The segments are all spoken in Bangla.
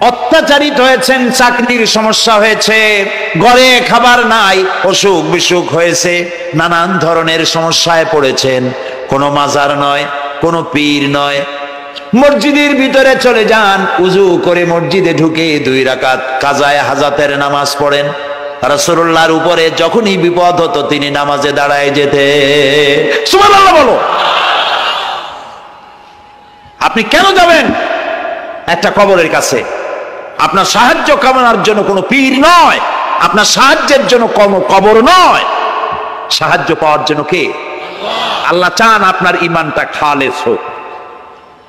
অত্যাচারিত হয়েছেন, চাকরির সমস্যা হয়েছে, ঘরে খাবার নাই, অসুখ বিসুখ হয়েছে, নানান ধরনের সমস্যায় পড়েছেন। কোনো মাজার নয়, কোনো পীর নয়। মসজিদের ভিতরে চলে যান, উজু করে মসজিদে ঢুকে দুই রাকাত কাজায় হাজাতের নামাজ পড়েন। রাসূলুল্লাহর উপরে যখনই বিপদ হতো, তিনি নামাজে দাঁড়ায় যেতে সুবহানাল্লাহ বলো। আপনি কেন যাবেন? একটা কবরের কাছে। আপনার সাহায্য কামনার জন্য কোনো পীর নয়। আপনার সাহায্যের জন্য কোনো কবর নয়। সাহায্য পাওয়ার জন্য কে? আল্লাহ চান আপনার ইমানটা খালেস হোক।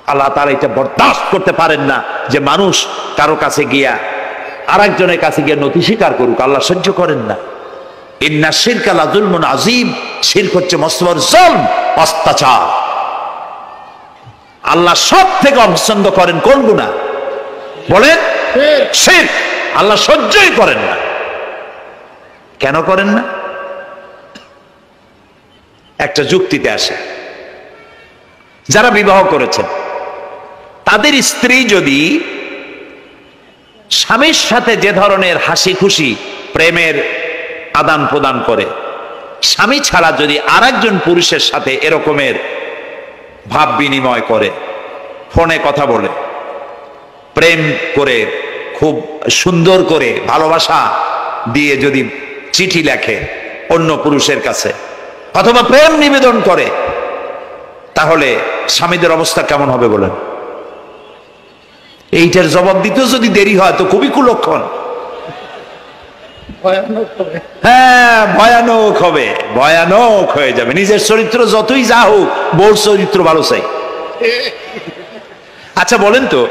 আল্লাহ তারা এটা বরদাস্ত করতে পারেন না যে মানুষ কারও কাছে গিয়া আর একজনের কাছে গিয়ে নথি স্বীকার করুক, আল্লাহ সহ্য করেন না। ইন্না শিরক আলা যুলমুন আজিম শিরক হচ্ছে অত্যাচার। আল্লাহ সব থেকে অপছন্দ করেন কোন গুণা বলেন। আল্লাহ সহ্যই করেন না। কেন করেন না? একটা যুক্তিতে আসে। যারা বিবাহ করেছেন, তাদের স্ত্রী যদি স্বামীর সাথে যে ধরনের হাসি খুশি প্রেমের আদান প্রদান করে, স্বামী ছাড়া যদি আর পুরুষের সাথে এরকমের ভাব বিনিময় করে, ফোনে কথা বলে প্রেম করে খুব সুন্দর করে ভালোবাসা দিয়ে যদি চিঠি লেখে অন্য পুরুষের কাছে অথবা প্রেম নিবেদন করে তাহলে স্বামীদের অবস্থা কেমন হবে বলেন? এইটার জবাব দিতেও যদি দেরি হয় তো খুবই কুলক্ষণ। হ্যাঁ ভয়ানক হবে ভয়ানক হয়ে যাবে। নিজের চরিত্র যতই যা হোক বউর চরিত্র ভালো চাই। আচ্ছা বলেন তো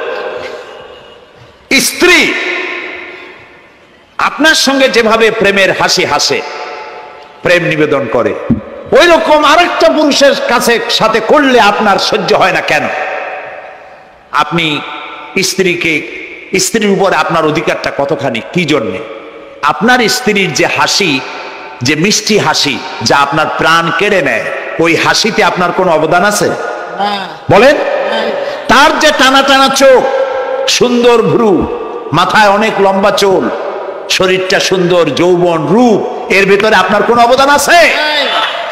স্ত্রী আপনার সঙ্গে যেভাবে প্রেমের হাসি হাসে প্রেম নিবেদন করে ওই রকম আরেকটা পুরুষের কাছে সাথে করলে আপনার সহ্য হয় না কেন? আপনি স্ত্রীকে স্ত্রীর উপরে আপনার অধিকারটা কতখানি? কি জন্যে? আপনার স্ত্রীর যে হাসি যে মিষ্টি হাসি যা আপনার প্রাণ কেড়ে নেয় ওই হাসিতে আপনার কোনো অবদান আছে? বলেন? তার যে টানা টানা চোখ সুন্দর ভ্রু, মাথায় অনেক লম্বা চুল, শরীরটা সুন্দর, যৌবন, রূপ, এর ভেতরে আপনার কোনো অবদান আছে?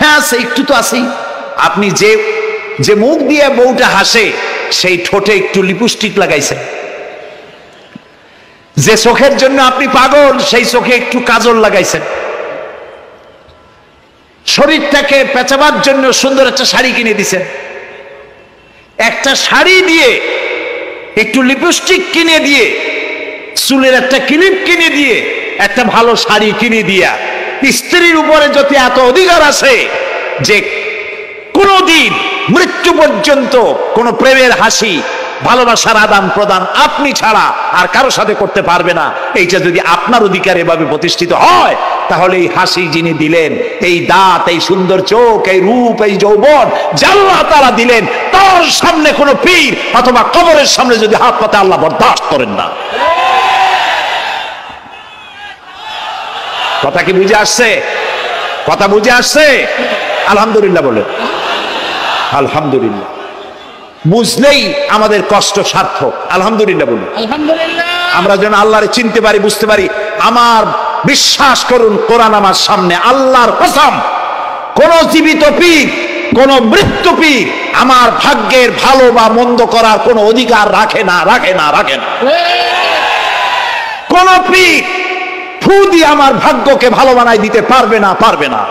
হ্যাঁ আছে, একটু তো আছেই। আপনি যে যে মুখ দিয়ে বউটা হাসে, সেই ঠোঁটে একটু লিপস্টিক লাগাইছেন যে চোখের জন্য আপনি পাগল, সেই চোখে একটু কাজল লাগাইছেন। শরীরটাকে পেঁচাবার জন্য সুন্দর একটা শাড়ি কিনে দিছেন। একটা শাড়ি দিয়ে একটু লিপস্টিক কিনে দিয়ে, চুলের একটা ক্লিপ কিনে দিয়ে, একটা ভালো শাড়ি কিনে দিয়া, স্ত্রীর উপরে যদি এত অধিকার আছে যে কোনদিন মৃত্যু পর্যন্ত কোন প্রেমের হাসি, ভালোবাসার আদান প্রদান আপনি ছাড়া আর কারও সাথে করতে পারবে না। এইটা যদি আপনার অধিকার এভাবে প্রতিষ্ঠিত হয় তাহলে এই হাসি যিনি দিলেন এই দাঁত এই সুন্দর চোখ এই রূপ এই যৌবন জাল্লা তারা দিলেন তার সামনে কোনো পীর অথবা কবরের সামনে যদি হাত পাতে আল্লাহ বরদাস্ত করেন না। কথা কি বুঝে আসছে? কথা বুঝে আসছে? আলহামদুলিল্লাহ বলে। আলহামদুলিল্লাহ। বুঝলেই আমাদের কষ্ট সার্থক। আলহামদুলিল্লাহ বলি। আলহামদুলিল্লাহ। আমরা যেন আল্লাহরে চিনতে পারি বুঝতে পারি আমার বিশ্বাস করুন, কোরআন আমার সামনে, আল্লাহর কসম, কোন জীবিত পীর, কোন মৃত্যু পীর আমার ভাগ্যের ভালো বা মন্দ করার কোনো অধিকার রাখে না রাখে না রাখে না। কোন পীর ফু দিয়ে আমার ভাগ্যকে ভালো বানাই দিতে পারবে না পারবে না।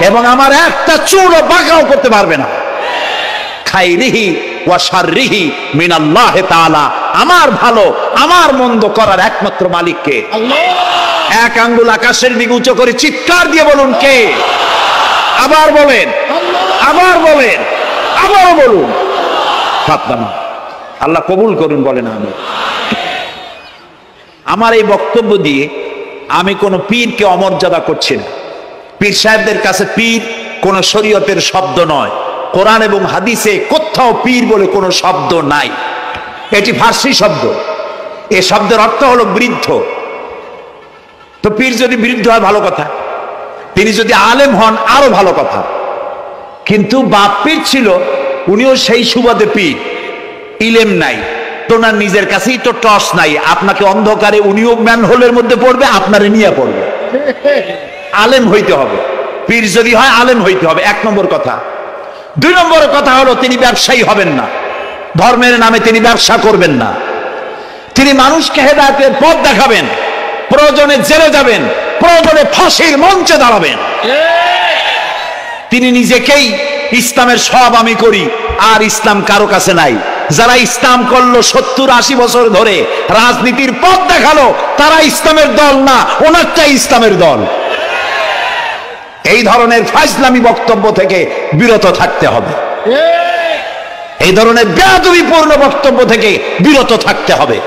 এবং আমার একটা চুলও বাঁকাও করতে পারবে না। খাইরিহি ওয়া শাররিহি মিনাল্লাহি তাআলা, আমার ভালো, আমার মন্দ করার একমাত্র মালিককে আল্লাহ! এক আঙ্গুল আকাশের দিকে উঁচু করে চিৎকার দিয়ে বলুন কে? আবার বলেন আবার বলেন, আবারও বলুন। আল্লাহ কবুল করুন, বলেন আমি আমার এই বক্তব্য দিয়ে আমি কোনো পীরকে অমর্যাদা করছি না। পীর সাহেবদের কাছে পীর কোনো শরীয়তের শব্দ নয়। কোরআন এবং হাদিসে কোথাও পীর বলে কোনো শব্দ নাই। এটি ফার্সি শব্দ। এ শব্দের অর্থ হলো বৃদ্ধ। তো পীর যদি বৃদ্ধ হয়, ভালো কথা। তিনি যদি আলেম হন, আরও ভালো কথা। কিন্তু বাপ পীর ছিল, উনিও সেই সুবাদে পীর। ইলেম নাই। তোনার নিজের কাছেই তো টস নাই। আপনাকে অন্ধকারে উনিও ম্যান হোলের মধ্যে পড়বে, আপনারে নিয়ে পড়বে। আলেম হইতে হবে। পীর যদি হয়, আলেম হইতে হবে। এক নম্বর কথা। দুই নম্বর কথা হলো, তিনি ব্যবসায়ী হবেন না। ধর্মের নামে তিনি ব্যবসা করবেন না। তিনি মানুষকে হেদায়তের পথ দেখাবেন। প্রয়োজনে জেলে যাবেন, প্রয়োজনে ফাঁসির মঞ্চে দাঁড়াবেন। তিনি নিজেকেই ইসলামের সব আমি করি, আর ইসলাম কারও কাছে নাই। যারা ইসলাম করল সত্তর আশি বছর ধরে, রাজনীতির পথ দেখাল, তারা ইসলামের দল না, ওনারটাই ইসলামের দল। এই ধরনের ফাইসলামী বক্তব্য থেকে বিরত থাকতে হবে। এই ধরনের বেয়াদবিপূর্ণ বক্তব্য থেকে বিরত থাকতে হবে।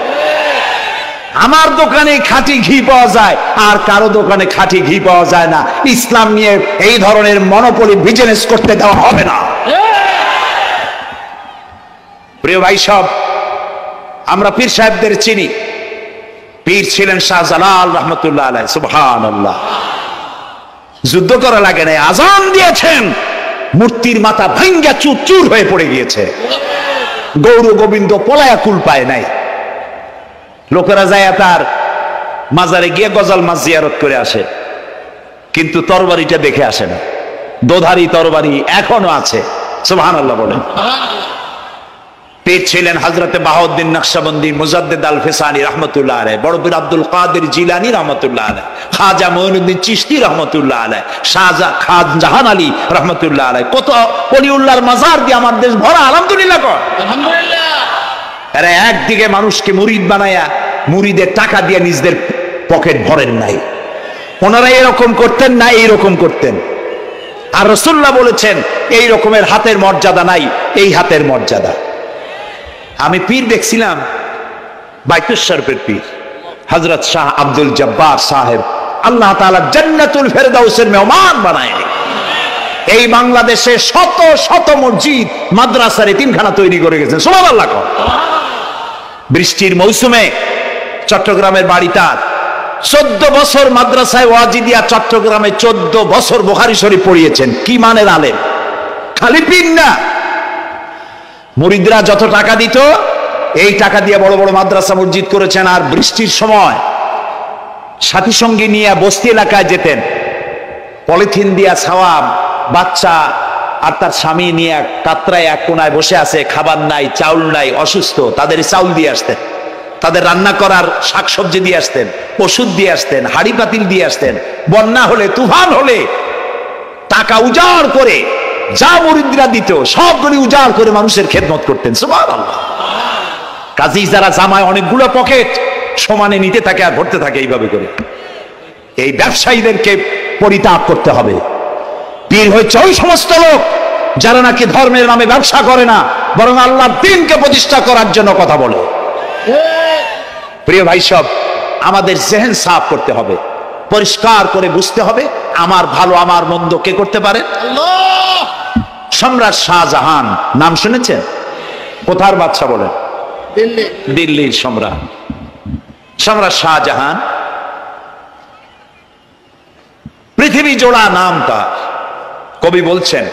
আমার দোকানে খাঁটি ঘি পাওয়া যায়, আর কারও দোকানে খাঁটি ঘি পাওয়া যায় না। ইসলাম নিয়ে এই ধরনের মনোপলি বিজনেস করতে দেওয়া হবে না। প্রিয় ভাই সব, আমরা পীর সাহেবদের চিনি। পীর ছিলেন শাহজালাল রহমতুল্লাহ আলাই সুবহান যুদ্ধ করা লাগে নাই, আজান দিয়েছেন। মূর্তির মাথা ভাঙ্গা চুর চুর হয়ে পড়ে গিয়েছে। গৌর গোবিন্দ পলায়া কুল পায় নাই। লোকেরা যায় তার মাজারে গিয়ে গজাল মাছ জিয়ারত করে আসে। কিন্তু তরবারিটা দেখে আসে না। দোধারি তরবারি এখনও আছে। সুবহান আল্লাহ বলেন পীর ছিলেন হজরতে বাহাউদ্দিন নকশবন্দি মুজাদ্দেদ আল ফেসানি রহমতুল্লাহ আলাই বড় আব্দুল কাদের জিলানি রহমতুল্লাহ আলাই খাজা মঈনুদ্দিন চিশতি রহমতুল্লাহ আলাই শাহজা খান জাহান আলী রহমতুল্লাহ আলাই কত অলিউল্লাহর মাজার দিয়ে আমার দেশ ভরা আলহামদুলিল্লাহ কর এরা একদিকে মানুষকে মুরিদ বানায়া মুরিদের টাকা দিয়ে নিজদের পকেট ভরেন নাই। ওনারা এরকম করতেন না এইরকম করতেন। আর রসুল্লাহ বলেছেন, এই রকমের হাতের মর্যাদা নাই, এই হাতের মর্যাদা। আমি পীর দেখছিলাম বাইতুশরফের পীর হজরত শাহ আব্দুল জব্বার সাহেব। আল্লাহ তাআলা জান্নাতুল ফেরদাউসের মেহমান বানায় এই বাংলাদেশে শত শত মসজিদ, মাদ্রাসারে তিনখানা তৈরি করে গেছেন। কর। বৃষ্টির মৌসুমে চট্টগ্রামের বাড়ি তার চোদ্দ বছর মাদ্রাসায় ওয়াজিদিয়া চট্টগ্রামে চোদ্দ বছর বোখারি শরীফ পড়িয়েছেন। কি মানের আলেম? খালি পীর না। মুরিদরা যত টাকা দিত, এই টাকা দিয়ে বড় বড় মাদ্রাসা মসজিদ করেছেন। আর বৃষ্টির সময় সাথী সঙ্গী নিয়ে বস্তি এলাকায় যেতেন। পলিথিন দিয়া ছাওয়া বাচ্চা আর তার স্বামী নিয়ে কাতরায় এক কোনায় বসে আছে। খাবার নাই, চাউল নাই, অসুস্থ। তাদের চাউল দিয়ে আসতেন। তাদের রান্না করার শাকসবজি দিয়ে আসতেন, ওষুধ দিয়ে আসতেন, হাড়ি পাতিল দিয়ে আসতেন, বন্যা হলে, তুফান হলে টাকা উজাড় করে যা মরিদ্রা দিত সবগুলি উজাড় করে মানুষের খেদমত করতেন কাজী যারা জামায় অনেকগুলো পকেট সমানে নিতে থাকে আর ভরতে থাকে এইভাবে করে। এই ব্যবসায়ীদেরকে পরিতাপ করতে হবে। পীর হচ্ছে ওই সমস্ত লোক যারা নাকি ধর্মের নামে ব্যবসা করে না, বরং আল্লাহ দিনকে প্রতিষ্ঠা করার জন্য কথা বলে। প্রিয় ভাই সব আমাদের জেহেন সাফ করতে হবে। পরিষ্কার করে বুঝতে হবে আমার ভালো আমার মন্দ কে করতে পারে। সম্রাট শাহজাহান নাম শুনেছেন? কোথার বাচ্চা বলেন? দিল্লির সম্রাট। সম্রাট শাহজাহান পৃথিবী জোড়া নাম তার কবি বলছেন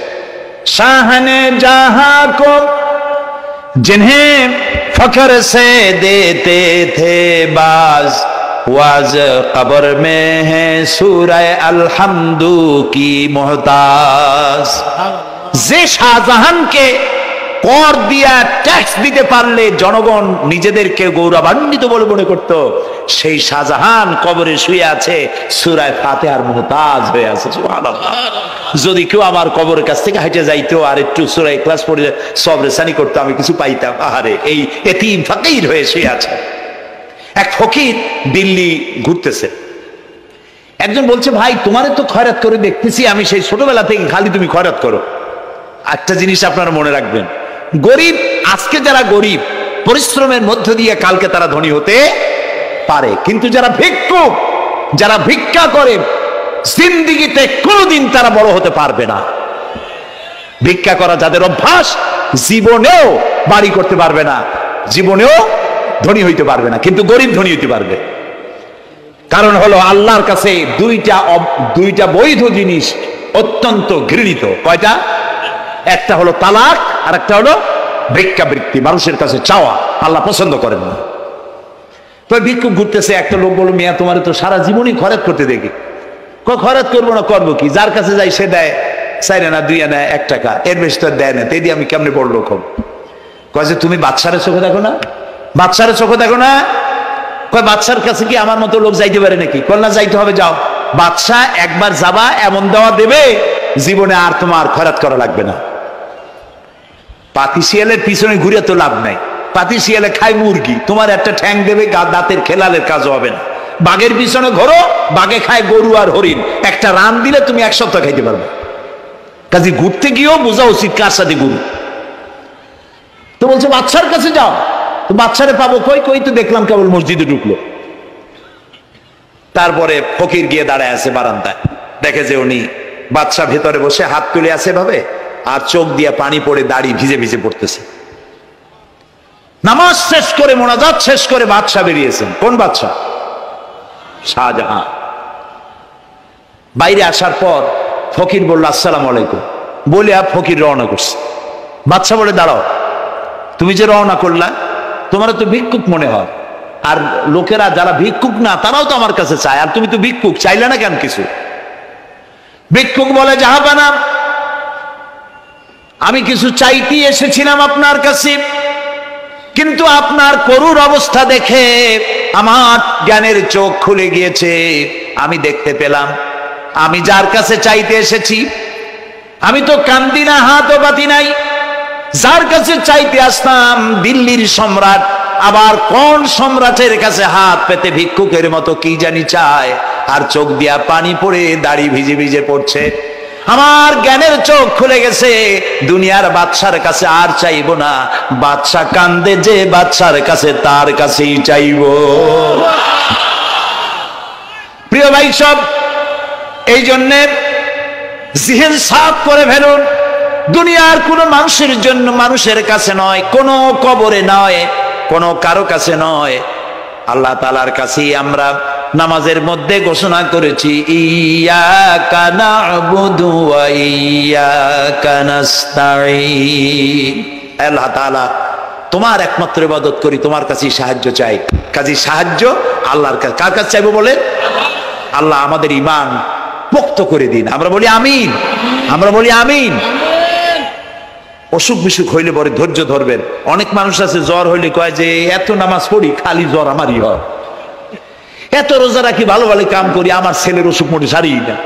শাহনে জাহা কো جنہیں فخر سے دیتے تھے باز واز قبر میں ہے سورہ الحمد کی محتاج زیشہ شاہ جہاں کے কর দিয়া ট্যাক্স দিতে পারলে জনগণ নিজেদেরকে গৌরবান্বিত বলে মনে করত। সেই শাহজাহান কবরে শুয়ে আছে, সুরায় ফাতেহার মোহতাজ হয়ে আছে যদি কেউ আমার কবরের কাছ থেকে হেঁটে যাইতো আর একটু সুরায় ক্লাস পড়ে সব রেসানি করতো, আমি কিছু পাইতাম। আহারে, এই এতিম ফাকির হয়ে শুয়ে আছে। এক ফকির দিল্লি ঘুরতেছে। একজন বলছে, ভাই, তোমারে তো খয়রাত করে দেখতেছি, আমি সেই ছোটবেলা থেকে খালি তুমি খয়রাত করো। একটা জিনিস আপনারা মনে রাখবেন গরিব, আজকে যারা গরিব, পরিশ্রমের মধ্য দিয়ে কালকে তারা ধনী হতে পারে। কিন্তু যারা ভিক্ষুক যারা ভিক্ষা করে, জিন্দিগিতে কোনোদিন তারা বড় হতে পারবে না। ভিক্ষা করা যাদের অভ্যাস, জীবনেও বাড়ি করতে পারবে না, জীবনেও ধনী হইতে পারবে না, কিন্তু গরিব ধনী হইতে পারবে। কারণ হলো আল্লাহর কাছে দুইটা দুইটা বৈধ জিনিস অত্যন্ত ঘৃণিত। কয়টা? একটা হলো তালাক আর একটা হলো ভিক্ষাবৃত্তি, মানুষের কাছে চাওয়া। আল্লাহ পছন্দ করেন না। তো ভিক্ষুক ঘুরতেছে, একটা লোক বলো মিয়া, তোমার তো সারা জীবনই খরচ করতে দেখি। খরচ করব না, করব কি? যার কাছে যাই, সে দেয় চাই না দুই আনা, এক টাকা। এর বেশি তো দেয় না তেদি দিয়ে আমি কেমনে বড় লোক হব? কয় যে, তুমি বাচ্চারে চোখে দেখো না? বাচ্চারে চোখে দেখো না? কয় বাচ্চার কাছে কি আমার মতো লোক যাইতে পারে নাকি? কল না, যাইতে হবে, যাও। বাচ্চা একবার যাবা, এমন দেওয়া দেবে, জীবনে আর তোমার খরাত করা লাগবে না। পাতি শিয়ালের পিছনে ঘুরে তো লাভ নাই। পাতি শিয়ালে খায় মুরগি। তোমার একটা ঠ্যাং দেবে দাঁতের খেলালের কাজ হবে না। বাঘের পিছনে ঘোরো, বাঘে খায় গরু আর হরিণ। একটা রান দিলে তুমি এক সপ্তাহ খাইতে পারবে। কাজে ঘুরতে গিয়েও বোঝা উচিত কার সাথে ঘুরু। তো বলছে বাচ্চার কাছে যাও। তো বাচ্চারে পাবো কই? কই তো দেখলাম কেবল মসজিদে ঢুকলো। তারপরে ফকির গিয়ে দাঁড়ায় আছে বারান্দায়। দেখে যে উনি বাচ্চা ভেতরে বসে হাত তুলে আছে ভাবে আর চোখ দিয়ে পানি পড়ে দাড়ি ভিজে ভিজে পড়তেছে। নামাজ শেষ করে, মোনাজাত শেষ করে বাদশা বেরিয়েছেন। কোন বাদশা শাহজাহান। বাইরে আসার পর ফকির বলল, আসসালাম আলাইকুম। বলে আর ফকির রওনা করছে। বাদশা বলে, দাঁড়াও, তুমি যে রওনা করলা তোমার তো ভিক্ষুক মনে হয়। আর লোকেরা যারা ভিক্ষুক না, তারাও তো আমার কাছে চায়। আর তুমি তো ভিক্ষুক, চাইলে না কেন কিছু? ভিক্ষুক বলে, জাহাবানা আমি কিছু চাইতে এসেছিলাম আপনার কাছে, কিন্তু আপনার করুর অবস্থা দেখে আমার জ্ঞানের চোখ খুলে গিয়েছে। আমি দেখতে পেলাম, আমি যার কাছে চাইতে এসেছি, আমি তো কান্দি না, হাতও বাতি নাই, যার কাছে চাইতে আসতাম দিল্লির সম্রাট, আবার কোন সম্রাটের কাছে হাত পেতে ভিক্ষুকের মতো কি জানি চায়, আর চোখ দিয়া পানি পড়ে দাড়ি ভিজে ভিজে পড়ছে। আমার জ্ঞানের চোখ খুলে গেছে। দুনিয়ার বাদশার কাছে আর চাইব না। বাদশা কান্দে যে বাদশার কাছে তার কাছেই চাইব। প্রিয় ভাই সব, এই জন্যে জিহেন সাফ করে ফেলুন। দুনিয়ার কোনো মানুষের জন্য মানুষের কাছে নয়, কোনো কবরে নয়, কোনো কারও কাছে নয়। আল্লাহ তালার কাছেই আমরা নামাজের মধ্যে ঘোষণা করেছি তোমার একমাত্র ইবাদত করি, তোমার কাছেই সাহায্য চাই। কাজে সাহায্য আল্লাহর কাছে। কার কাছে চাইব বলে আল্লাহ আমাদের ইমান পোক্ত করে দিন। আমরা বলি আমিন। আমরা বলি আমিন। অসুখ বিসুখ হইলে পরে ধৈর্য ধরবেন। অনেক মানুষ আছে, জ্বর হইলে কয় যে, এত নামাজ পড়ি, খালি জ্বর আমারই হয়। এত রোজা রাখি ভালো ভালো কাম করি আমার ছেলের অসুখ মোটে সারি না।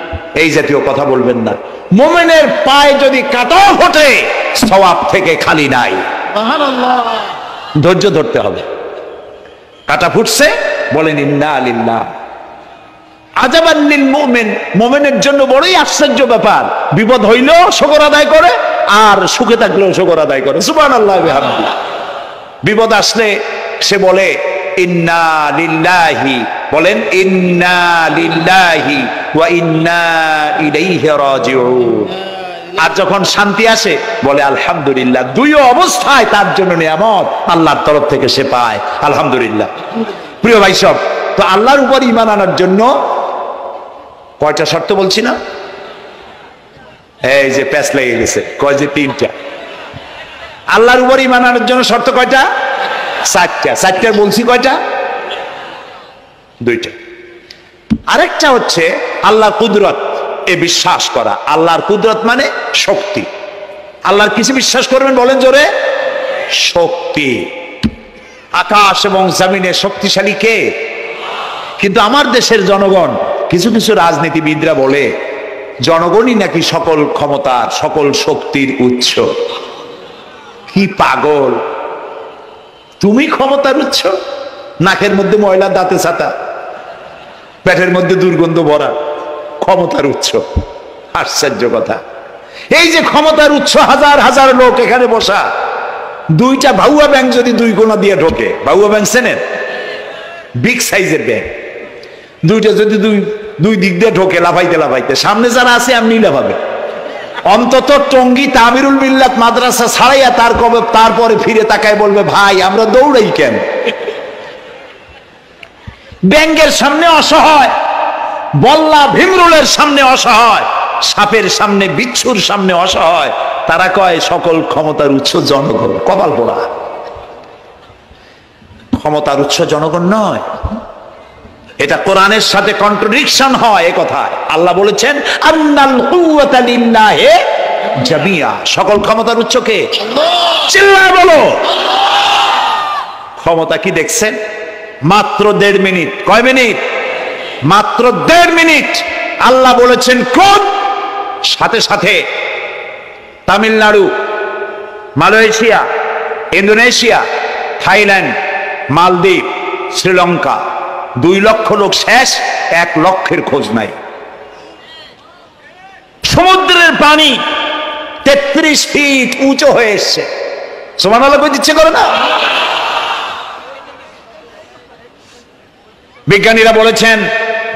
এই জাতীয় কথা বলবেন না। মোমেনের পায়ে যদি কাটাও ফোটে সওয়াব থেকে খালি নাই। ধৈর্য ধরতে হবে। কাটা ফুটছে বলেন ইন্না আলিল্লাহ আজাবান্নিল মোমেন মোমেনের জন্য বড়ই আশ্চর্য ব্যাপার। বিপদ হইলেও শকর আদায় করে আর সুখে থাকলেও শকর আদায় করে। সুবান আল্লাহ বিপদ আসলে সে বলে ইন্না বলেন ইন্না ওয়া ইন্না ইলাইহি রাজিউন আর যখন শান্তি আসে, বলে, আলহামদুলিল্লাহ দুই অবস্থায় তার জন্য নিয়ামত আল্লাহর তরফ থেকে সে পায়। আলহামদুলিল্লাহ। প্রিয় ভাই সব, তো আল্লাহর উপর ইমান আনার জন্য কয়টা শর্ত বলছি না? এই যে প্যাচ লেগে গেছে, কয় যে তিনটা? আল্লাহর উপর ইমান আনার জন্য শর্ত কয়টা? চারটা চারটার বলছি কয়টা? দুইটা। আরেকটা হচ্ছে আল্লাহর কুদরত, এ বিশ্বাস করা। আল্লাহর কুদরত মানে শক্তি। আল্লাহর কিছু বিশ্বাস করবেন বলেন জোরে? শক্তি। আকাশ এবং জামিনে শক্তিশালী কে? কিন্তু আমার দেশের জনগণ, কিছু কিছু রাজনীতিবিদরা বলে, জনগণই নাকি সকল ক্ষমতার, সকল শক্তির উৎস। কি পাগল? তুমি ক্ষমতার উৎস? নাকের মধ্যে ময়লা, দাঁতে ছাতা, পেটের মধ্যে দুর্গন্ধ ভরা ক্ষমতার উৎস। আশ্চর্য কথা। এই যে ক্ষমতার উৎস, হাজার হাজার লোক এখানে বসা, দুইটা ভাউয়া ব্যাংক যদি দুই কোনা দিয়ে ঢোকে ভাউয়া ব্যাংক চেনেন বিগ সাইজের ব্যাংক। দুইটা যদি দুই দুই দিক দিয়ে ঢোকে, লাফাইতে লাফাইতে, সামনে যারা আছে এমনি লাফাবে। অন্তত টঙ্গি তামিরুল মিল্লাত মাদ্রাসা ছাড়াইয়া তার কবে তারপরে ফিরে তাকায় বলবে, ভাই, আমরা দৌড়াই কেন? ব্যাংকের সামনে অসহায়, বল্লা ভীমরুলের সামনে অসহায়, সাপের সামনে বিচ্ছুর সামনে অসহায়। তারা কয়, সকল ক্ষমতার উৎস জনগণ। কপাল পোড়া। ক্ষমতার উৎস জনগণ নয়। এটা কোরআনের সাথে কন্ট্রোডিকশন হয় এ কথায়। আল্লাহ বলেছেন আন্নাল কুওয়াতা লিল্লাহি জামিয়া। সকল ক্ষমতার উৎস কে? চিল্লায় বলো। ক্ষমতা কি দেখছেন? মাত্র দেড় মিনিট। কয় মিনিট? মাত্র দেড় মিনিট। আল্লাহ বলেছেন কোন? সাথে সাথে তামিলনাড়ু মালয়েশিয়া ইন্দোনেশিয়া থাইল্যান্ড মালদ্বীপ শ্রীলঙ্কা। দুই লক্ষ লোক শেষ, এক লক্ষের খোঁজ নাই। সমুদ্রের পানি তেত্রিশ ফিট উঁচু হয়ে এসছে। সমান আলো দিচ্ছে করে না। বিজ্ঞানীরা বলেছেন,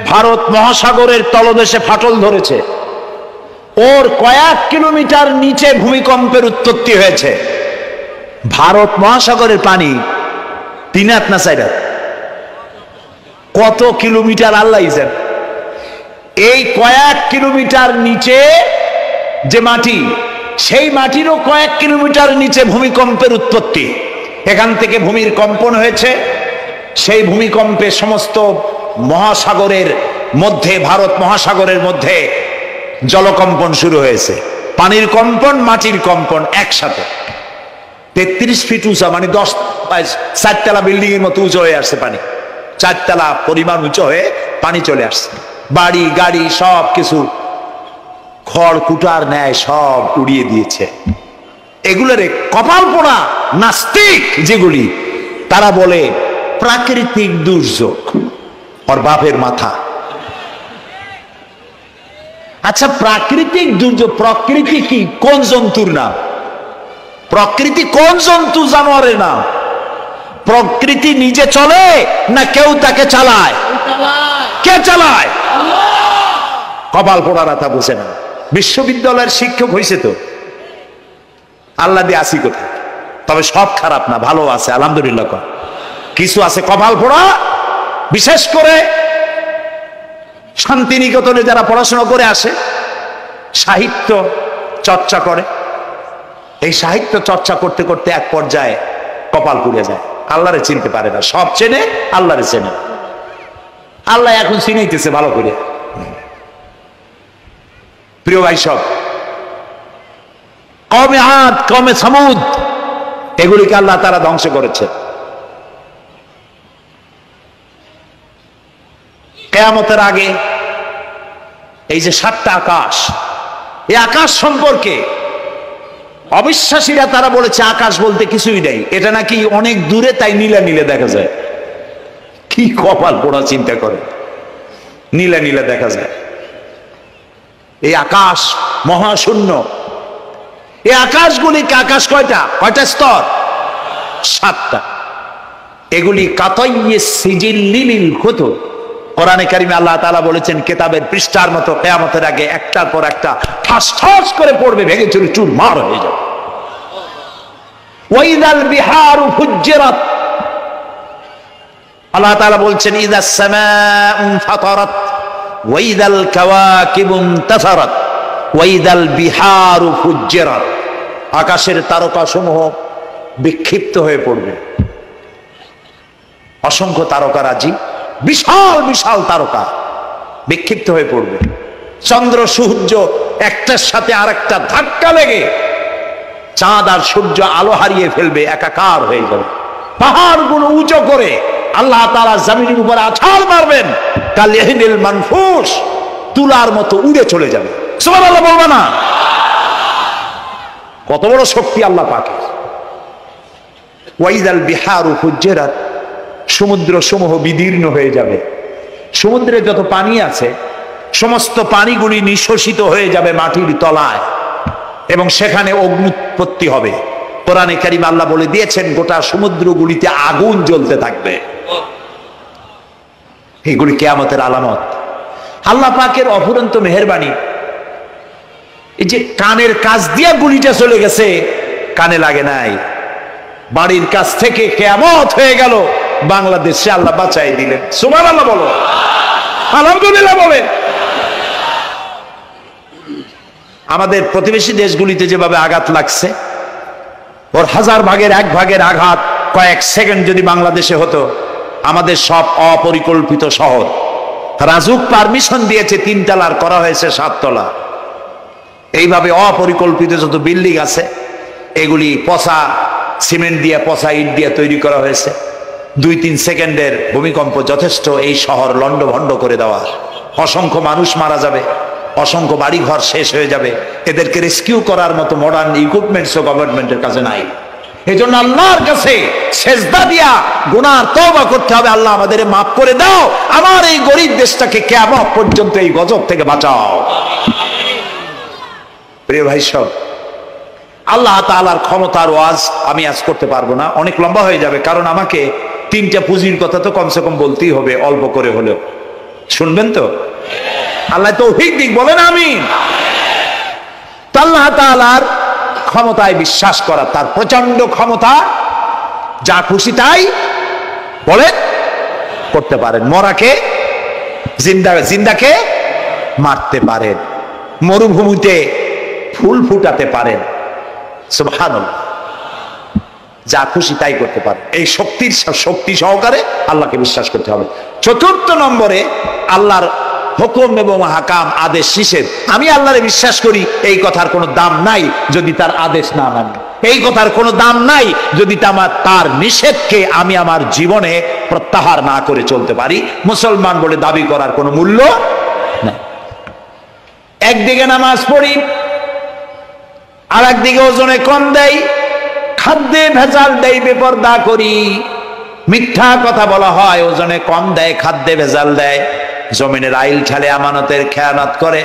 ভারত মহাসাগরের তলদেশে ফাটল ধরেছে। ওর কয়েক কিলোমিটার নিচে ভূমিকম্পের উৎপত্তি হয়েছে। ভারত মহাসাগরের পানি তিন হাত না চার হাত? কত কিলোমিটার আল্লাহ এই কয়েক কিলোমিটার নিচে যে মাটি, সেই মাটিরও কয়েক কিলোমিটার নিচে ভূমিকম্পের উৎপত্তি। এখান থেকে ভূমির কম্পন হয়েছে। সেই ভূমিকম্পে সমস্ত মহাসাগরের মধ্যে, ভারত মহাসাগরের মধ্যে জলকম্পন শুরু হয়েছে। পানির কম্পন, মাটির কম্পন একসাথে। তেত্রিশ ফিট উঁচা মানে দশ চারতলা বিল্ডিং এর মতো উঁচু হয়ে আসছে পানি। চারতলা পরিমাণ উঁচু হয়ে পানি চলে আসছে। বাড়ি, গাড়ি, সব কিছু। খড়, কুটার ন্যায় সব উড়িয়ে দিয়েছে। এগুলোরে কপাল পোড়া নাস্তিক যেগুলি, তারা বলে প্রাকৃতিক দুর্যোগ। ওর বাপের মাথা। আচ্ছা প্রাকৃতিক দুর্যোগ, প্রকৃতি কি? কোন জন্তুর নাম? প্রকৃতি কোন জন্তু জানোয়ারের নাম? প্রকৃতি নিজে চলে না কেউ তাকে চালায়? কে চালায়? কপাল পোড়ারা তা বুঝে না। বিশ্ববিদ্যালয়ের শিক্ষক হয়েছে তো। আল্লাহ দিয়ে আসি কোথায়? তবে সব খারাপ না, ভালো আছে, আলহামদুলিল্লাহ কিছু আছে কপাল পোড়া, বিশেষ করে শান্তিনিকেতনে যারা পড়াশোনা করে আসে, সাহিত্য চর্চা করে, এই সাহিত্য চর্চা করতে করতে এক পর্যায়ে কপাল পুড়ে যায়। আল্লাহরে চিনতে পারে না। সব চেনে আল্লাহরে চেনে আল্লাহ এখন চিনাইতেছে ভালো করে। প্রিয় ভাই সব কমে হাত কমে সমুদ, এগুলিকে আল্লাহ তারা ধ্বংস করেছে। কেয়ামতের আগে এই যে সাতটা আকাশ, এই আকাশ সম্পর্কে অবিশ্বাসীরা তারা বলেছে, আকাশ বলতে কিছুই নেই। এটা নাকি অনেক দূরে, তাই নীলা নীলে দেখা যায়। কি কপাল পোড়া চিন্তা করে। নীলা নীলা দেখা যায়। এই আকাশ মহাশূন্য। এই আকাশগুলিকে আকাশ কয়টা? কয়টা স্তর? সাতটা। এগুলি কাতইয়ে সিজিল লিলিল হতো কোরআনে কারিমে আল্লাহ তাআলা বলেছেন, কেতাবের পৃষ্ঠার মতো কেয়ামতের আগে একটার পর একটা ঠাস ঠাস করে পড়বে, ভেঙে চুরি চুর মার হয়ে যাবে। ওয়াইদাল বিহারু ফুজ্জিরাত। আল্লাহ বলছেন ওয়াইদাল ইনতাসারাত ওয়াইদাল বিহারু আকাশের তারকা সমূহ বিক্ষিপ্ত হয়ে পড়বে। অসংখ্য তারকারাজি বিশাল বিশাল তারকা বিক্ষিপ্ত হয়ে পড়বে। চন্দ্র, সূর্য একটার সাথে আরেকটা ধাক্কা লেগে চাঁদ আর সূর্য আলো হারিয়ে ফেলবে, একাকার হয়ে যাবে। পাহাড়গুলো উঁচু করে আল্লাহ তারা জমিনের উপরে আছাল মারবেন। কালিহিনিল মানফুস তুলার মতো উড়ে চলে যাবে। সুবহানাল্লাহ বলবে না। কত বড় শক্তি আল্লাহ পাকে ওয়াইদাল বিহারু হুজ্জেরাত সমুদ্র সমূহ বিদীর্ণ হয়ে যাবে। সমুদ্রে যত পানি আছে, সমস্ত পানিগুলি নিঃশোষিত হয়ে যাবে মাটির তলায়। এবং সেখানে অগ্নুৎপত্তি হবে। কোরআনে কারিম আল্লাহ বলে দিয়েছেন, গোটা সমুদ্রগুলিতে আগুন জ্বলতে থাকবে। এগুলি কেয়ামতের আলামত। আল্লাহ পাকের অফুরন্ত মেহরবানি। এই যে কানের কাজ দিয়া গুলিটা চলে গেছে, কানে লাগে নাই। বাড়ির কাছ থেকে কেয়ামত হয়ে গেল, বাংলাদেশে আল্লাহ বাঁচাই দিলেন। সুমান আল্লাহ বলো। আলহামদুলিল্লাহ বলেন। আমাদের প্রতিবেশী দেশগুলিতে যেভাবে আঘাত লাগছে, ওর হাজার ভাগের এক ভাগের আঘাত কয়েক সেকেন্ড যদি বাংলাদেশে হতো, আমাদের সব অপরিকল্পিত শহর। রাজুক পারমিশন দিয়েছে, তিন তিনতলার করা হয়েছে সাততলা এইভাবে অপরিকল্পিত যত বিল্ডিং আছে, এগুলি পচা সিমেন্ট দিয়ে, পচা ইট দিয়ে তৈরি করা হয়েছে। দুই তিন সেকেন্ডের ভূমিকম্প যথেষ্ট এই শহর লন্ডভন্ড করে দেওয়া অসংখ্য মানুষ মারা যাবে। অসংখ্য বাড়িঘর শেষ হয়ে যাবে। এদেরকে রেস্কিউ করার মতো মডার্ন ইকুইপমেন্টসও গভর্নমেন্টের কাছে নাই। এই জন্য আল্লাহর কাছে সেজদা দিয়া গুনার তওবা করতে হবে। আল্লাহ আমাদের মাফ করে দাও। আমার এই গরিব দেশটাকে কেমন পর্যন্ত এই গজব থেকে বাঁচাও। প্রিয় ভাই সব, আল্লাহ তালার ক্ষমতার ওয়াজ আমি আজ করতে পারব না। অনেক লম্বা হয়ে যাবে। কারণ আমাকে তিনটা পুঁজির কথা তো কমসে কম বলতেই হবে, অল্প করে হলেও। শুনবেন তো? আল্লাহ তো দিক, বলেন আমি আল্লাহ তালার ক্ষমতায় বিশ্বাস করা, তার প্রচণ্ড ক্ষমতা যা খুশি তাই বলে করতে পারেন। মরাকে জিন্দা, জিন্দাকে মারতে পারেন। মরুভূমিতে ফুল ফুটাতে পারেন। সুবহানাল্লাহ। যা খুশি তাই করতে পারে এই শক্তির, শক্তি সহকারে আল্লাহকে বিশ্বাস করতে হবে। চতুর্থ নম্বরে আল্লাহর হুকুম এবং হাকাম আদেশ নিষেধ। আমি আল্লাহরে বিশ্বাস করি, এই কথার কোনো দাম নাই যদি তার আদেশ না মানি। এই কথার কোনো দাম নাই যদি তার নিষেধকে আমি আমার জীবনে প্রত্যাহার না করে চলতে পারি। মুসলমান বলে দাবি করার কোনো মূল্য নাই। একদিকে নামাজ পড়ি আর একদিকে ওজনে কম দেয় খাদ্যে ভেজাল দেয় বেপর্দা করি। মিথ্যা কথা বলা হয়, ওজনে কম দেয়, খাদ্যে ভেজাল দেয়। জমিনের আইল ঠালে আমানতের খেয়ানত করে।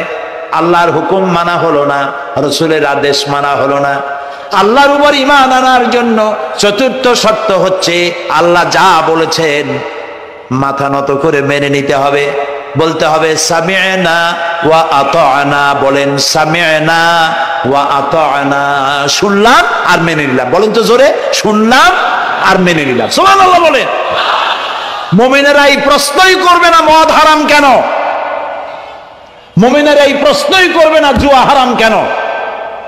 আল্লাহর হুকুম মানা হলো না, রসুলের আদেশ মানা হলো না। আল্লাহর উপর ইমান আনার জন্য চতুর্থ শর্ত হচ্ছে, আল্লাহ যা বলেছেন মাথা নত করে মেনে নিতে হবে। বলতে হবে বলেন শুনলাম আর মেনে নিলাম। বলেন তো জোরে, শুনলাম আর মেনে নিলাম। সোমান আল্লাহ বলেন। মোমেনেরা এই প্রশ্নই করবে না মদ হারাম কেন? মোমেনেরা এই প্রশ্নই করবে না জুয়া হারাম কেন?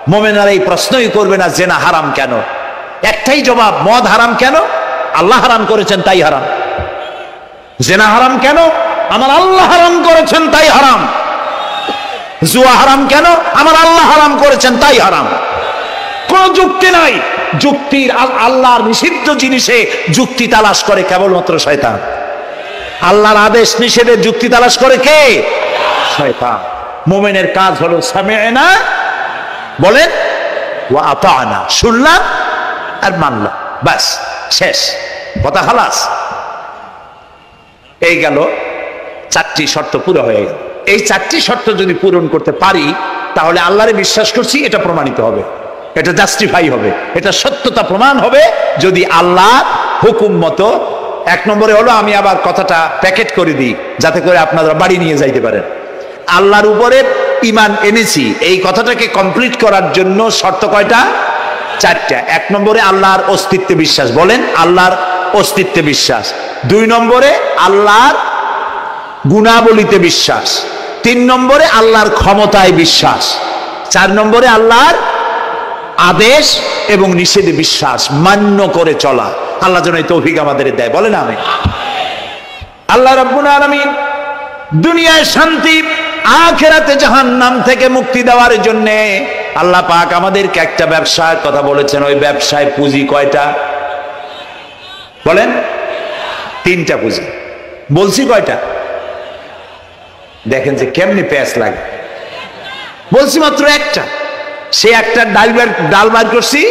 মোমেনেরা এই প্রশ্নই করবে না জেনা হারাম কেন? একটাই জবাব, মদ হারাম কেন? আল্লাহ হারাম করেছেন, তাই হারাম। জেনা হারাম কেন? আমার আল্লাহ হারাম করেছেন, তাই হারাম। জুয়া হারাম কেন? আমার আল্লাহ হারাম করেছেন, তাই হারাম। কোন যুক্তি নাই। যুক্তির আল্লাহর নিষিদ্ধ জিনিসে যুক্তি তালাশ করে কেবলমাত্র শয়তান। আল্লাহর আদেশ নিষেধের যুক্তি তালাশ করে কে? শয়তান। মোমেনের কাজ হলো সামেনা বলেন ও আনা শুনলাম আর মানলাম। বাস শেষ। কথা খালাস। এই গেল, চারটি শর্ত পুরো হয়ে গেল। এই চারটি শর্ত যদি পূরণ করতে পারি, তাহলে আল্লাহরে বিশ্বাস করছি এটা প্রমাণিত হবে। এটা জাস্টিফাই হবে, এটা সত্যতা প্রমাণ হবে যদি আল্লাহ হুকুম মতো, এক নম্বরে হলো আমি আবার কথাটা প্যাকেট করে দিই, যাতে করে আপনারা বাড়ি নিয়ে যাইতে পারেন। আল্লাহর উপরে ইমান এনেছি, এই কথাটাকে কমপ্লিট করার জন্য শর্ত কয়টা? চারটা। এক নম্বরে আল্লাহর অস্তিত্বে বিশ্বাস। বলেন, আল্লাহর অস্তিত্বে বিশ্বাস। দুই নম্বরে আল্লাহর গুণাবলিতে বিশ্বাস। তিন নম্বরে আল্লাহর ক্ষমতায় বিশ্বাস। চার নম্বরে আল্লাহর আদেশ এবং নিষেধে বিশ্বাস মান্য করে চলা। আল্লাহ যেন এই তৌফিক আমাদের দেয়। বলে না আমি আল্লাহ রব্বুল আলামিন দুনিয়ায় শান্তি, আখেরাতে জাহান নাম থেকে মুক্তি দেওয়ার জন্য আল্লাহ পাক আমাদেরকে একটা ব্যবসার কথা বলেছেন। ওই ব্যবসায় পুঁজি কয়টা? বলেন। তিনটা পুঁজি। বলছি কয়টা? দেখেন যে কেমনি প্যাঁচ লাগে। বলছি মাত্র একটা। সে একটা ডাল ডাল বার করছি,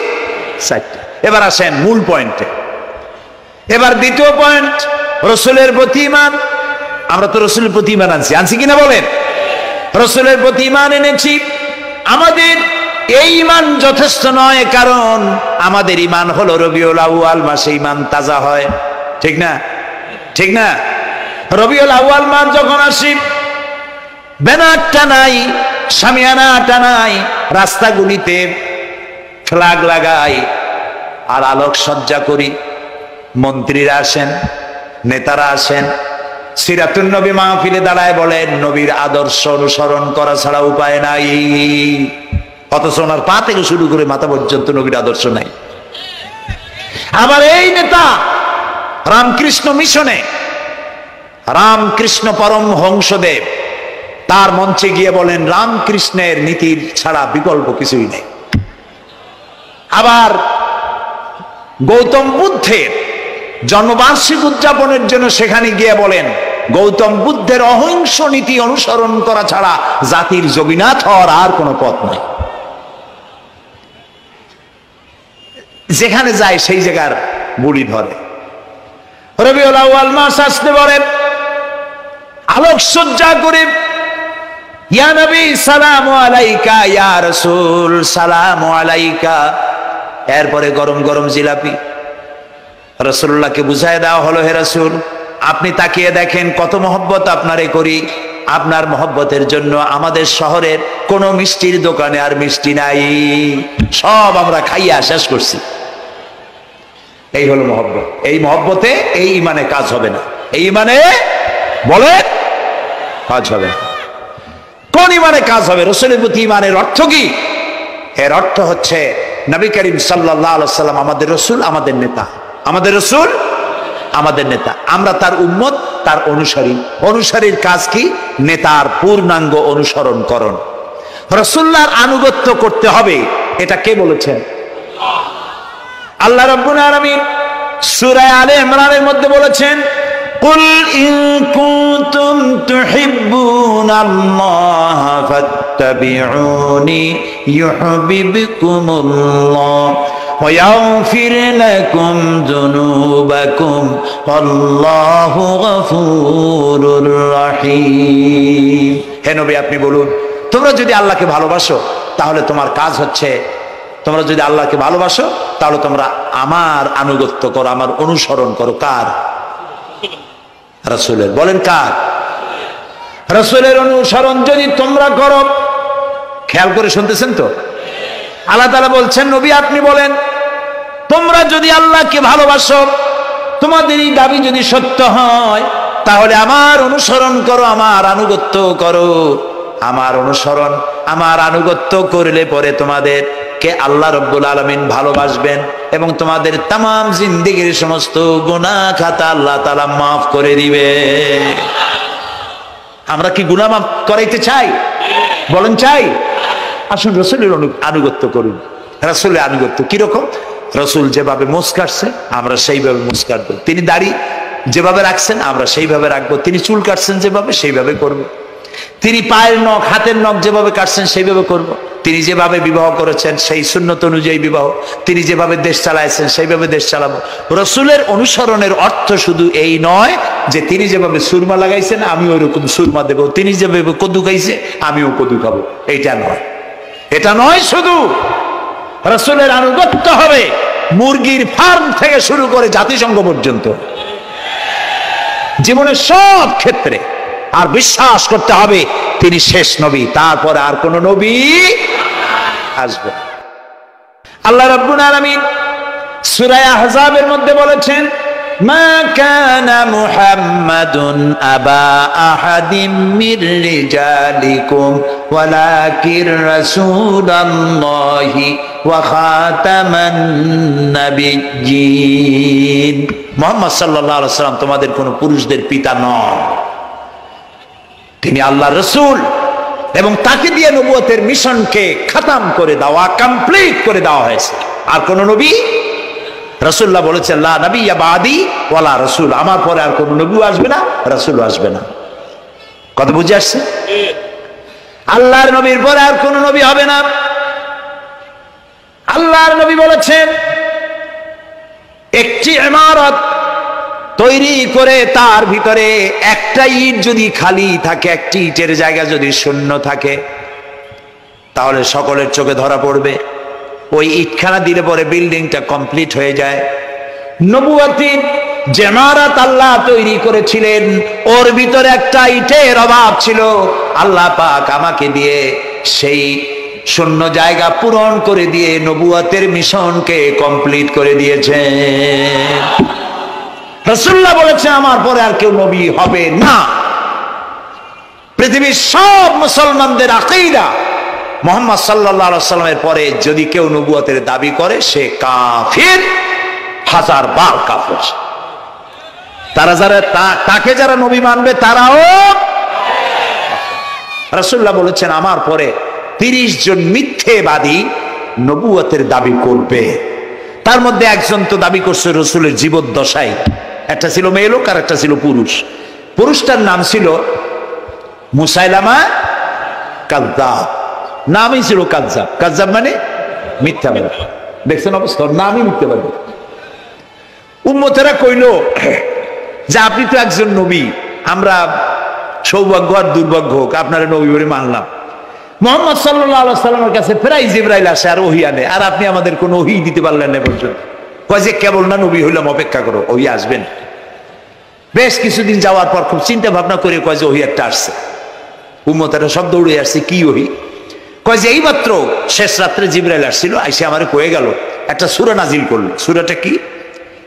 চারটা। এবার আসেন মূল পয়েন্টে। এবার দ্বিতীয় পয়েন্ট, রসুলের প্রতি ইমান আমরা তো রসুলের প্রতি ইমান আনছি। আনছি কিনা বলেন? রসুলের প্রতি ইমান এনেছি। আমাদের এই ইমান যথেষ্ট নয়, কারণ আমাদের ইমান হলো রবিউল আউয়াল মাসে ইমান তাজা হয়। ঠিক না? ঠিক না? রবিউল আউয়াল মাস যখন আসি ব্যানার টানাই সামিয়ানা টানাই রাস্তাগুলিতে ফ্ল্যাগ লাগাই আর আলোক সজ্জা করি। মন্ত্রীরা আসেন, নেতারা আসেন, সিরাতুন নবী মাহফিলে দাঁড়ায় বলেন, নবীর আদর্শ অনুসরণ করা ছাড়া উপায় নাই। অথচ ওনার পা থেকে শুরু করে মাথা পর্যন্ত নবীর আদর্শ নাই। আবার এই নেতা রামকৃষ্ণ মিশনে, রামকৃষ্ণ পরম হংসদেব তার মঞ্চে গিয়ে বলেন, রামকৃষ্ণের নীতির ছাড়া বিকল্প কিছুই নেই। আবার গৌতম বুদ্ধের জন্মবার্ষিক উদযাপনের জন্য সেখানে গিয়ে বলেন, গৌতম বুদ্ধের অহিংস নীতি অনুসরণ করা ছাড়া জাতির যোগীনাথ হওয়ার আর কোনো পথ নাই। যেখানে যায় সেই জায়গার বুড়ি ধরে। রবিউল মাস আসতে বলেন আলোক সজ্জা করে ইয়া নবী, সালাম আলাইকা, ইয়া রাসূল, সালাম আলাইকা। এরপরে গরম গরম জিলাপি। রসুল্লাহকে বুঝাই দেওয়া হলো, হে রসুল, আপনি তাকিয়ে দেখেন কত মহব্বত আপনারে করি। আপনার মহব্বতের জন্য আমাদের শহরের কোন মিষ্টির দোকানে আর মিষ্টি নাই। সব আমরা খাইয়া শেষ করছি। এই হলো মহব্বত। এই মহব্বতে এই ইমানে কাজ হবে না। এই ইমানে বলে কাজ হবে না। কোন ইমানে কাজ হবে? রসুলের প্রতি ইমানের অর্থ কি? এর অর্থ হচ্ছে, নবী করিম সাল্লাহ সাল্লাম আমাদের রসুল, আমাদের নেতা। আমাদের রসুল, আমাদের নেতা। আমরা তার উম্মত, তার অনুসারী। অনুসারীর কাজ কি? নেতার পূর্ণাঙ্গ অনুসরণ করণ রসুল্লার আনুগত্য করতে হবে। এটা কে বলেছেন? আল্লাহ রব্বুল আলামিন সূরা আলে ইমরানের মধ্যে বলেছেন قل إن كنتم تحبون الله فاتبعوني يحببكم الله ويغفر لكم ذنوبكم والله غفور رحيم হে নবী আপনি বলুন তোমরা যদি আল্লাহকে ভালোবাসো তাহলে তোমার কাজ হচ্ছে তোমরা যদি আল্লাহকে ভালোবাসো তাহলে তোমরা আমার আনুগত্য করো আমার অনুসরণ করো কার রসুলের। বলেন কার? রসুলের অনুসরণ যদি তোমরা করো, খেয়াল করে শুনতেছেন তো? আল্লাহ তালা বলছেন, নবী আপনি বলেন, তোমরা যদি আল্লাহকে ভালোবাসো, তোমাদের এই দাবি যদি সত্য হয়, তাহলে আমার অনুসরণ করো, আমার আনুগত্য করো। আমার অনুসরণ, আমার আনুগত্য করলে পরে তোমাদের কে আল্লাহ রব্বুল আলমিন ভালোবাসবেন এবং তোমাদের তাম জিন্দিগির সমস্ত গুণা খাতা আল্লাহ তালা মাফ করে দিবে। আমরা কি গুণা মাফ করাইতে চাই? বলেন চাই। আসুন রসুলের আনুগত্য করুন। রসুলের আনুগত্য কীরকম? রসুল যেভাবে মোস কাটছে, আমরা সেইভাবে মোস কাটবো। তিনি দাড়ি যেভাবে রাখছেন, আমরা সেইভাবে রাখব। তিনি চুল কাটছেন যেভাবে, সেইভাবে করব। তিনি পায়ের নখ, হাতের নখ যেভাবে কাটছেন, সেইভাবে করব। তিনি যেভাবে বিবাহ করেছেন, সেই শূন্যত অনুযায়ী বিবাহ। তিনি যেভাবে দেশ চালাইছেন, সেইভাবে দেশ চালাবো। রসুলের অনুসরণের অর্থ শুধু এই নয় যে তিনি যেভাবে সুরমা লাগাইছেন, আমি ওই রকম সুরমা দেবো। তিনি যেভাবে কদু খাইছে, আমিও কদু খাব। এইটা নয়। এটা নয় শুধু রসুলের আনুগত্য হবে মুরগির ফার্ম থেকে শুরু করে জাতিসংঘ পর্যন্ত। জীবনের সব ক্ষেত্রে আর বিশ্বাস করতে হবে তিনি শেষ নবী, তারপর আর কোন নবী আসবে আল্লাহ রব্বুল আলামিন সূরা আহজাবের মধ্যে বলেছেন, মা কানা মুহাম্মাদুন আবা আহাদিম মির রিজালিকুম, ওয়ালাকির রাসূলুল্লাহি ওয়া খাতামান নাবিয়্যিন। মুহাম্মদ সাল্লাল্লাহু আলাইহি তোমাদের কোন পুরুষদের পিতা নন। তিনি আল্লাহ রসুল এবং তাকে দিয়ে নবুয়তের মিশনকে খাতাম করে দেওয়া কমপ্লিট করে দেওয়া হয়েছে। আর কোন নবী? রসুল্লাহ বলেছে লা নবী বাদি ওয়ালা রসুল। আমার পরে আর কোন নবী আসবে না রসুল আসবে না। কত বুঝে আসছে? আল্লাহর নবীর পরে আর কোন নবী হবে না। আল্লাহর নবী বলেছেন, একটি ইমারত তৈরি করে তার ভিতরে একটা ইট যদি খালি থাকে, একটি ইটের জায়গা যদি শূন্য থাকে, তাহলে সকলের চোখে ধরা পড়বে। ওই ইটখানা দিলে পরে বিল্ডিংটা কমপ্লিট হয়ে যায়। নবুয়াতি জেমারাত আল্লাহ তৈরি করেছিলেন। ওর ভিতরে একটা ইটের অভাব ছিল। আল্লাহ পাক আমাকে দিয়ে সেই শূন্য জায়গা পূরণ করে দিয়ে নবুয়াতের মিশনকে কমপ্লিট করে দিয়েছেন। রসুল্লাহ বলেছে, আমার পরে আর কেউ নবী হবে না। পৃথিবীর সব মুসলমানদের আকেইরা মোহাম্মদ সাল্লাহ সাল্লামের পরে যদি কেউ নবুয়তের দাবি করে, সে কাফির, হাজার বার কাফের। তারা যারা তাকে যারা নবী মানবে, তারাও রসুল্লাহ বলেছেন, আমার পরে তিরিশ জন মিথ্যেবাদী নবুয়তের দাবি করবে। তার মধ্যে একজন তো দাবি করছে, রসুলের জীবদ্দশায় একটা ছিল মেয়ে লোক আর একটা ছিল পুরুষ। পুরুষটার নাম ছিল মুসাইলামা কাজদাব নামই ছিল কাজজাব। কাজজাব মানে মিথ্যা বলে। দেখছেন অবস্থা? নামই মিথ্যা বলে। উম্মতেরা কইল, যে আপনি তো একজন নবী, আমরা সৌভাগ্য আর দুর্ভাগ্য হোক, আপনারা নবী বলে মানলাম। মোহাম্মদ সাল্লাহ সাল্লামের কাছে প্রায় জিব্রাইল আসে আর ওহি আনে, আর আপনি আমাদের কোনো ওহি দিতে পারলেন না পর্যন্ত। কয় যে কেবল না নবী হইলাম, অপেক্ষা করো ওহি আসবেন। বেশ কিছুদিন যাওয়ার পর খুব চিন্তা ভাবনা করে কয় যে ওহি একটা আসছে। উম্মতারা সব দৌড়ে আসছে, কি ওহি? কয় যে এইমাত্র শেষ রাত্রে জিব্রাইল আসছিল, আইসে আমারে কয়ে গেল, একটা সুরা নাজিল করল। সুরাটা কি?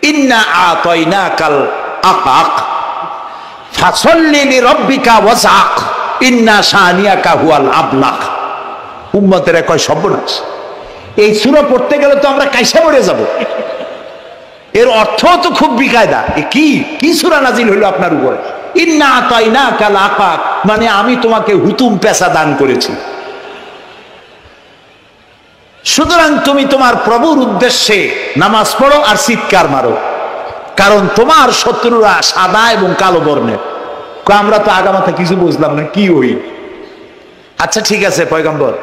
ইন্না তয়না কাল আকাক ফাসল্লি রব্বিকা ওয়াজাক ইন্না শাহানিয়াকা হুয়াল আবলাক। উম্মতেরা কয় সর্বনাশ। এই সুরা পড়তে গেলে তো আমরা কাইসা মরে যাব। এর অর্থ তো খুব বিকায়দা। কি? কি সুরা নাজিল হইল আপনার উপরে? ইন্না তয়না কাল আকাক মানে আমি তোমাকে হুতুম পেশা দান করেছি। সুতরাং তুমি তোমার প্রভুর উদ্দেশ্যে নামাজ পড়ো আর চিৎকার মারো। কারণ তোমার শত্রুরা সাদা এবং কালো বর্ণের। আমরা তো আগামাতে কিছু বুঝলাম না, কি ওই? আচ্ছা ঠিক আছে, পয়গম্বর।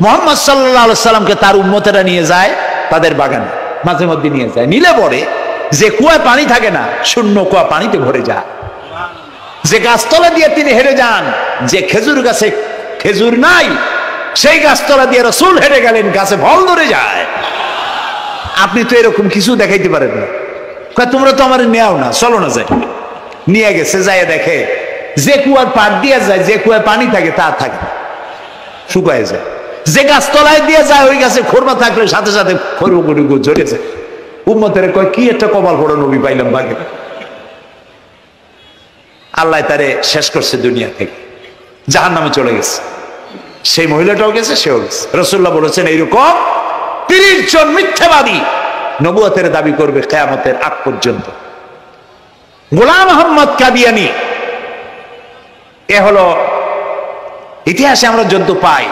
মোহাম্মদ সাল্লাহ সাল্লামকে তার উন্মতেরা নিয়ে যায় তাদের বাগানে। মাঝে মধ্যে নিয়ে যায়। নিলে পরে যে কুয়ায় পানি থাকে না, শূন্য কুয়া পানিতে ভরে যায়। যে গাছতলা দিয়ে তিনি হেরে যান, যে খেজুর গাছে খেজুর নাই, সেই গাছতলা দিয়ে রসুল হেরে গেলেন, গাছে ফল ধরে যায়। আপনি তো এরকম কিছু দেখাইতে পারেন না। তোমরা তো আমার নেও না, চলো না যাই। নিয়ে গেছে যাই দেখে, যে কুয়ার পাট দিয়ে যায়, যে কুয়ায় পানি থাকে, তা থাকে শুকায় যায়। যে গাছ তলায় দিয়ে যায়, ওই গাছে খোরমা থাকলে সাথে সাথে খরু করে ঝরেছে উম্মতের কয়, কি একটা কপাল পড়ো নবী পাইলাম বাঘে। আল্লাহ তারে শেষ করছে দুনিয়া থেকে। জাহান নামে চলে গেছে। সেই মহিলাটাও গেছে, সেও গেছে। রসুল্লাহ বলেছেন, এইরকম তিরিশ জন মিথ্যাবাদী নবুয়তের দাবি করবে কেয়ামতের আগ পর্যন্ত। গোলাম মোহাম্মদ কাদিয়ানি, এ হলো ইতিহাসে আমরা যদ্য পাই।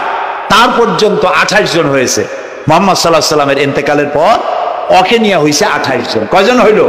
তার পর্যন্ত আঠাইশ জন হয়েছে। মোহাম্মদ সাল্লাহ সাল্লামের ইন্তেকালের পর অকে নিয়ে হয়েছে আঠাইশ জন। কয়জন হইল?